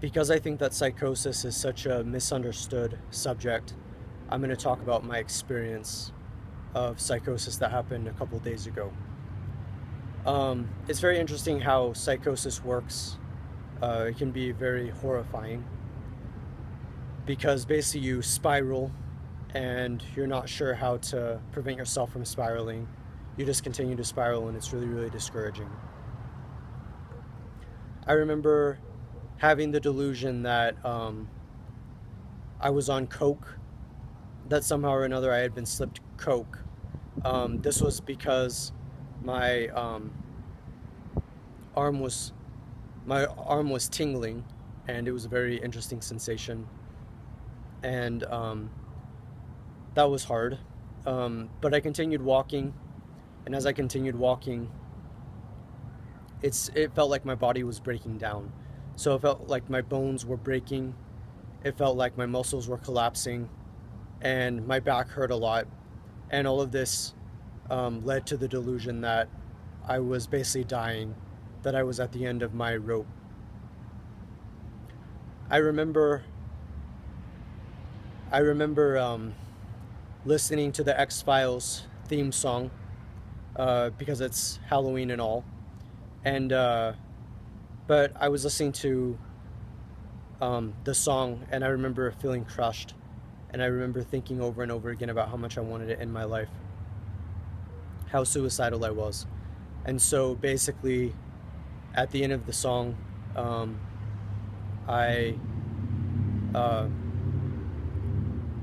because I think that psychosis is such a misunderstood subject, I'm going to talk about my experience of psychosis that happened a couple days ago. Um, it's very interesting how psychosis works. Uh, it can be very horrifying because basically you spiral and you're not sure how to prevent yourself from spiraling. You just continue to spiral and it's really, really discouraging. I remember having the delusion that um, I was on coke, that somehow or another I had been slipped coke. Um, this was because my um, arm was my arm was tingling, and it was a very interesting sensation. And um, that was hard, um, but I continued walking, and as I continued walking, it's it felt like my body was breaking down. So it felt like my bones were breaking. It felt like my muscles were collapsing, and my back hurt a lot. And all of this um, led to the delusion that I was basically dying, that I was at the end of my rope. I remember. I remember um, listening to the X Files theme song uh, because it's Halloween and all, and uh, but I was listening to um, the song and I remember feeling crushed, and I remember thinking over and over again about how much I wanted it in my life, how suicidal I was, and so basically, at the end of the song, um, I. Uh,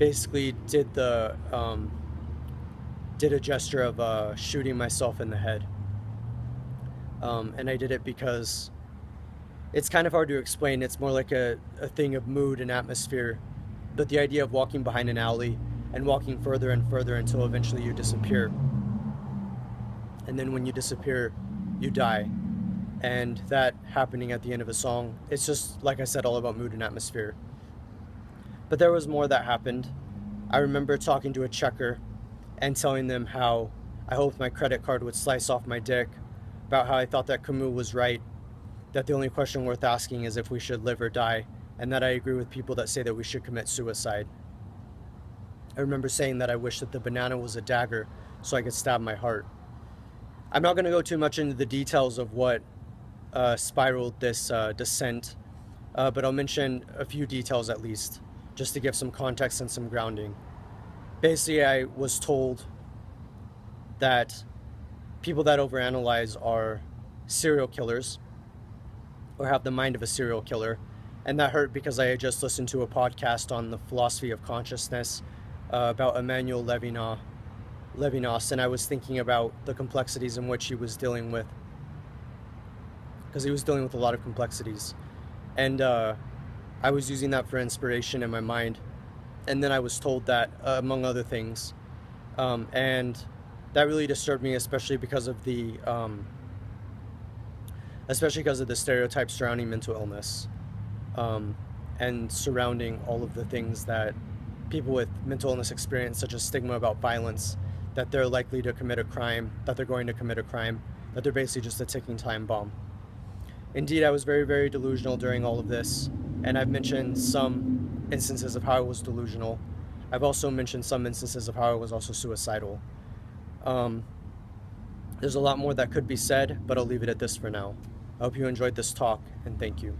basically did the um, did a gesture of uh, shooting myself in the head, um, and I did it because it's kind of hard to explain. It's more like a, a thing of mood and atmosphere, but the idea of walking behind an alley and walking further and further until eventually you disappear, and then when you disappear, you die. And that happening at the end of a song, it's just, like I said, all about mood and atmosphere. But there was more that happened. I remember talking to a checker and telling them how I hoped my credit card would slice off my dick, about how I thought that Camus was right, that the only question worth asking is if we should live or die, and that I agree with people that say that we should commit suicide. I remember saying that I wish that the banana was a dagger so I could stab my heart. I'm not going to go too much into the details of what uh, spiraled this uh, descent, uh, but I'll mention a few details at least just to give some context and some grounding. Basically, I was told that people that overanalyze are serial killers or have the mind of a serial killer. And that hurt because I had just listened to a podcast on the philosophy of consciousness uh, about Emmanuel Levinas, Levinas, and I was thinking about the complexities in which he was dealing with. Because he was dealing with a lot of complexities. And uh, I was using that for inspiration in my mind. And then I was told that, uh, among other things. Um, and that really disturbed me, especially because of the, um, especially because of the stereotypes surrounding mental illness, um, and surrounding all of the things that people with mental illness experience, such as stigma about violence, that they're likely to commit a crime, that they're going to commit a crime, that they're basically just a ticking time bomb. Indeed, I was very, very delusional during all of this, and I've mentioned some instances of how I was delusional. I've also mentioned some instances of how I was also suicidal. Um, there's a lot more that could be said, but I'll leave it at this for now. I hope you enjoyed this talk, and thank you.